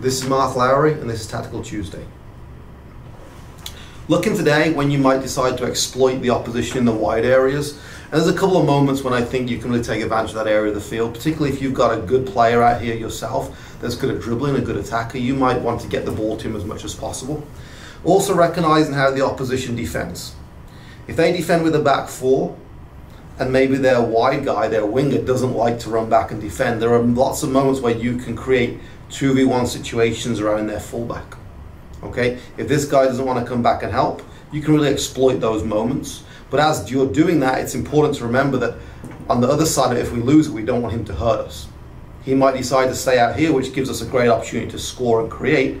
This is Mark Lowry and this is Tactical Tuesday. Looking today when you might decide to exploit the opposition in the wide areas. And there's a couple of moments when I think you can really take advantage of that area of the field, particularly if you've got a good player out here yourself that's good at dribbling, a good attacker. You might want to get the ball to him as much as possible. Also recognizing how the opposition defends. If they defend with a back four, and maybe their wide guy, their winger, doesn't like to run back and defend, there are lots of moments where you can create 2v1 situations around their fullback. Okay, if this guy doesn't want to come back and help, you can really exploit those moments. But as you're doing that, it's important to remember that on the other side, if we lose, we don't want him to hurt us. He might decide to stay out here, which gives us a great opportunity to score and create.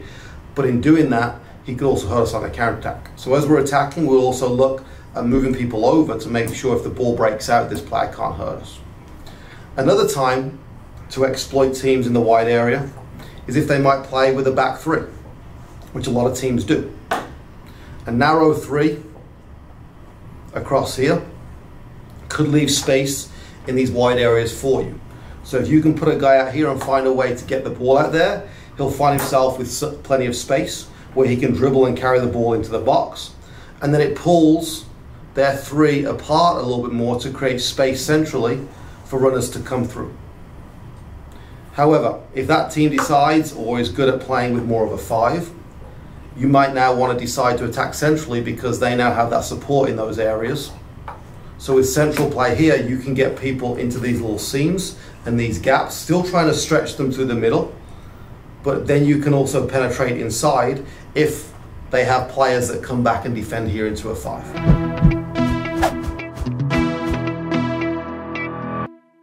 But in doing that, he could also hurt us on a counter attack. So as we're attacking, we'll also look at moving people over to make sure if the ball breaks out, this player can't hurt us. Another time to exploit teams in the wide area is if they might play with a back three, which a lot of teams do. A narrow three across here could leave space in these wide areas for you. So if you can put a guy out here and find a way to get the ball out there, he'll find himself with plenty of space where he can dribble and carry the ball into the box. And then it pulls their three apart a little bit more to create space centrally for runners to come through. However, if that team decides or is good at playing with more of a five, you might now want to decide to attack centrally because they now have that support in those areas. So with central play here, you can get people into these little seams and these gaps, still trying to stretch them through the middle. But then you can also penetrate inside if they have players that come back and defend here into a five.